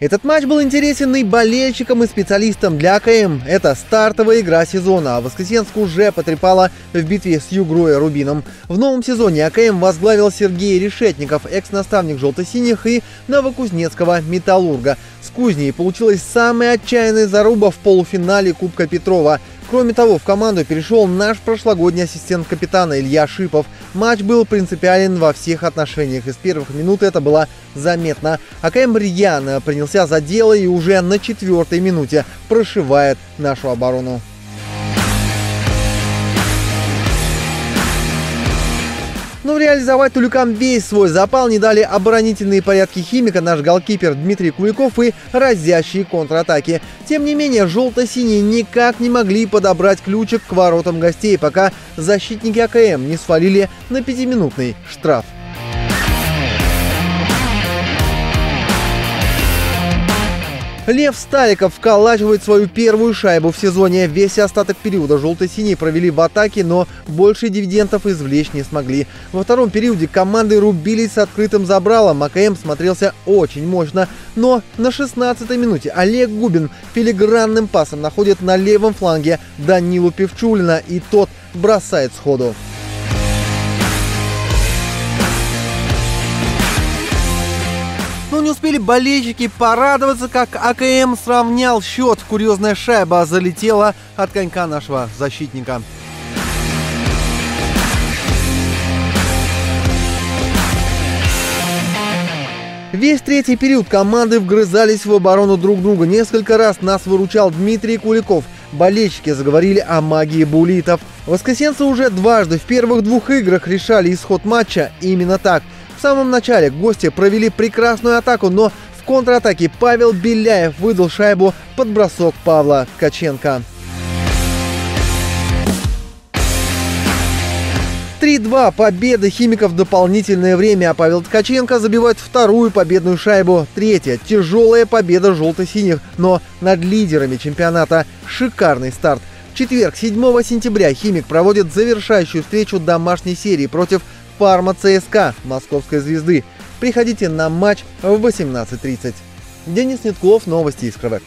Этот матч был интересен и болельщикам, и специалистам для АКМ. Это стартовая игра сезона, а Воскресенск уже потрепала в битве с Югрой Рубином. В новом сезоне АКМ возглавил Сергей Решетников, экс-наставник желто-синих и новокузнецкого «Металлурга». С Кузней получилась самая отчаянная заруба в полуфинале Кубка Петрова – Кроме того, в команду перешел наш прошлогодний ассистент капитана Илья Шипов. Матч был принципиален во всех отношениях. Из первых минут это было заметно. АКМ рьяно принялся за дело и уже на четвертой минуте прошивает нашу оборону. Но ну, реализовать тулюкам весь свой запал не дали оборонительные порядки химика, наш голкипер Дмитрий Куликов и разящие контратаки. Тем не менее, желто-синие никак не могли подобрать ключик к воротам гостей, пока защитники АКМ не свалили на пятиминутный штраф. Лев Сталиков вколачивает свою первую шайбу в сезоне. Весь остаток периода желто-синие провели в атаке, но больше дивидендов извлечь не смогли. Во втором периоде команды рубились с открытым забралом. АКМ смотрелся очень мощно. Но на 16-й минуте Олег Губин филигранным пасом находит на левом фланге Данилу Певчулина, и тот бросает сходу. Но не успели болельщики порадоваться, как АКМ сравнял счет. Курьезная шайба залетела от конька нашего защитника. Весь третий период команды вгрызались в оборону друг друга. Несколько раз нас выручал Дмитрий Куликов. Болельщики заговорили о магии булитов. Воскресенцы уже дважды в первых двух играх решали исход матча именно так – в самом начале гости провели прекрасную атаку, но в контратаке Павел Беляев выдал шайбу под бросок Павла Ткаченко. 3-2 победы химиков дополнительное время, а Павел Ткаченко забивает вторую победную шайбу. Третья – тяжелая победа желто-синих, но над лидерами чемпионата. Шикарный старт. В четверг, 7 сентября, химик проводит завершающую встречу домашней серии против Парма ЦСКА Московской звезды. Приходите на матч в 18.30. Денис Неткулов, новости Искровек.